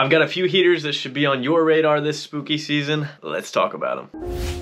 I've got a few heaters that should be on your radar this spooky season. Let's talk about them.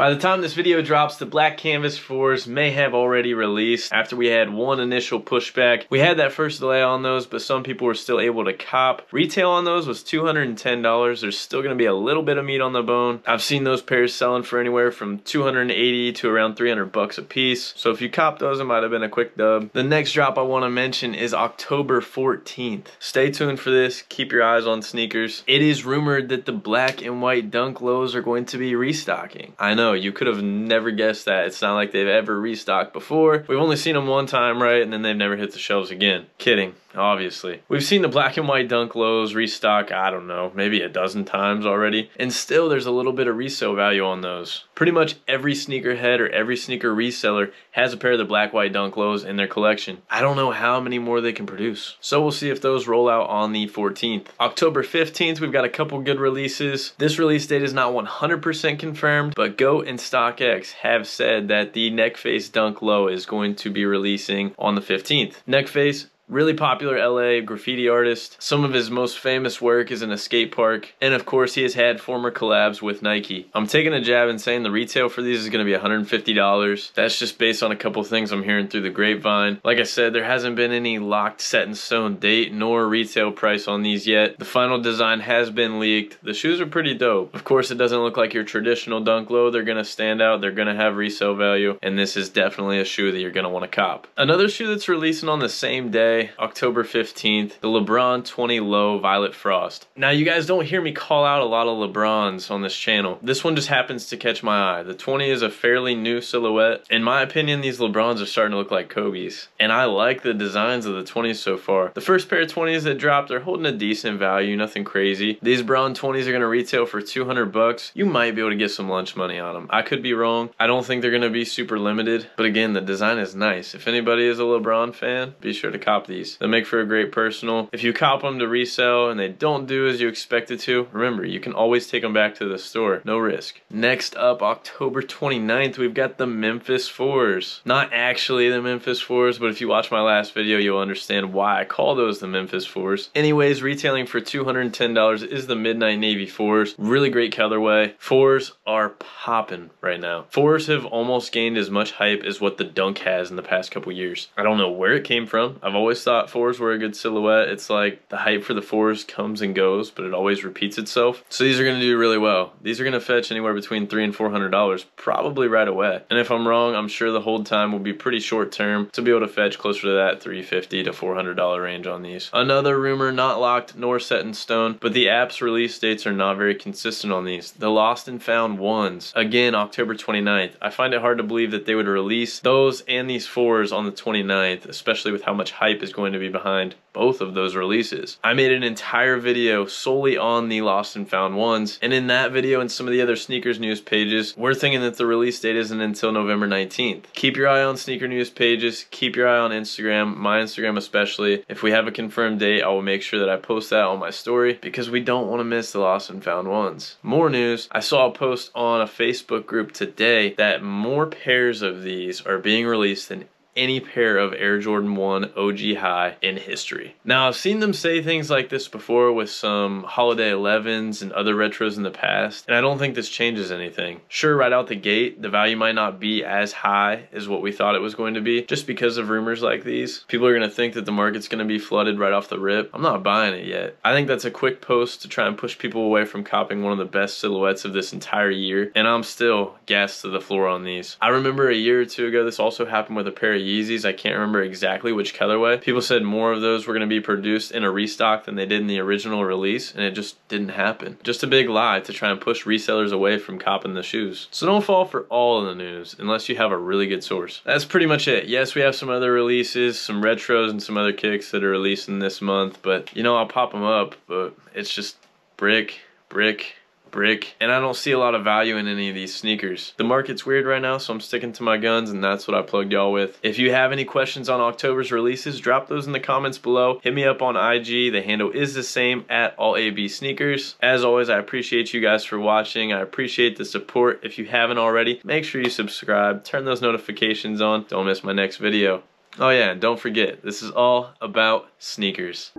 By the time this video drops, the Black Canvas 4s may have already released after we had one initial pushback. We had that first delay on those, but some people were still able to cop. Retail on those was $210. There's still gonna be a little bit of meat on the bone. I've seen those pairs selling for anywhere from 280 to around 300 bucks a piece. So if you cop those, it might have been a quick dub. The next drop I wanna mention is October 14th. Stay tuned for this. Keep your eyes on sneakers. It is rumored that the black and white dunk lows are going to be restocking. I know You could have never guessed that. It's not like they've ever restocked before. We've only seen them one time, right? And then they've never hit the shelves again. Kidding obviously. We've seen the black and white dunk lows restock, I don't know, maybe a dozen times already, and still there's a little bit of resale value on those. Pretty much every sneakerhead or every sneaker reseller has a pair of the black and white dunk lows in their collection. I don't know how many more they can produce. So we'll see if those roll out on the 14th. October 15th, we've got a couple good releases. This release date is not 100% confirmed, but And StockX have said that the Neckface Dunk Low is going to be releasing on the 15th. Neckface Really popular LA graffiti artist. Some of his most famous work is in a skate park. And of course, he has had former collabs with Nike. I'm taking a jab and saying the retail for these is going to be $150. That's just based on a couple things I'm hearing through the grapevine. Like I said, there hasn't been any locked set in stone date nor retail price on these yet. The final design has been leaked. The shoes are pretty dope. Of course, it doesn't look like your traditional dunk low. They're going to stand out. They're going to have resale value. And this is definitely a shoe that you're going to want to cop. Another shoe that's releasing on the same day October 15th, the LeBron 20 Low Violet Frost. Now, you guys don't hear me call out a lot of LeBrons on this channel. This one just happens to catch my eye. The 20 is a fairly new silhouette. In my opinion, these LeBrons are starting to look like Kobe's. And I like the designs of the 20s so far. The first pair of 20s that dropped are holding a decent value, nothing crazy. These brown 20s are going to retail for 200 bucks. You might be able to get some lunch money on them. I could be wrong. I don't think they're going to be super limited. But again, the design is nice. If anybody is a LeBron fan, be sure to cop these. They'll make for a great personal. If you cop them to resell and they don't do as you expected to, remember, you can always take them back to the store. No risk. Next up, October 29th, we've got the Memphis Fours. Not actually the Memphis Fours, but if you watch my last video, you'll understand why I call those the Memphis Fours. Anyways, retailing for $210 is the Midnight Navy Fours. Really great colorway. Fours are popping right now. Fours have almost gained as much hype as what the Dunk has in the past couple years. I don't know where it came from. I've always thought fours were a good silhouette. It's like the hype for the fours comes and goes, but it always repeats itself. So these are going to do really well. These are going to fetch anywhere between three and four hundred dollars, probably right away. And if I'm wrong, I'm sure the hold time will be pretty short term to be able to fetch closer to that 350 to 400 dollar range on these. Another rumor, not locked nor set in stone, but the app's release dates are not very consistent on these. The lost and found ones, again October 29th. I find it hard to believe that they would release those and these fours on the 29th, especially with how much hype is going to be behind both of those releases. I made an entire video solely on the lost and found ones, and in that video and some of the other sneakers news pages, we're thinking that the release date isn't until November 19th. Keep your eye on sneaker news pages, keep your eye on Instagram, my Instagram especially. If we have a confirmed date, I will make sure that I post that on my story because we don't want to miss the lost and found ones. More news, I saw a post on a Facebook group today that more pairs of these are being released than any pair of Air Jordan 1 OG High in history. Now, I've seen them say things like this before with some Holiday 11s and other retros in the past, and I don't think this changes anything. Sure, right out the gate, the value might not be as high as what we thought it was going to be, just because of rumors like these. People are going to think that the market's going to be flooded right off the rip. I'm not buying it yet. I think that's a quick post to try and push people away from copying one of the best silhouettes of this entire year, and I'm still gassed to the floor on these. I remember a year or two ago, this also happened with a pair of Yeezys. I can't remember exactly which colorway. People said more of those were going to be produced in a restock than they did in the original release, and it just didn't happen. Just a big lie to try and push resellers away from copping the shoes. So don't fall for all of the news unless you have a really good source. That's pretty much it. Yes, we have some other releases, some retros, and some other kicks that are releasing this month, but you know, I'll pop them up, but it's just brick, brick, brick, and I don't see a lot of value in any of these sneakers. The market's weird right now, so I'm sticking to my guns, and that's what I plugged y'all with. If you have any questions on October's releases, drop those in the comments below. Hit me up on IG. The handle is the same at all AB sneakers. As always, I appreciate you guys for watching. I appreciate the support. If you haven't already, make sure you subscribe, turn those notifications on. Don't miss my next video. Oh yeah, and don't forget, this is all about sneakers.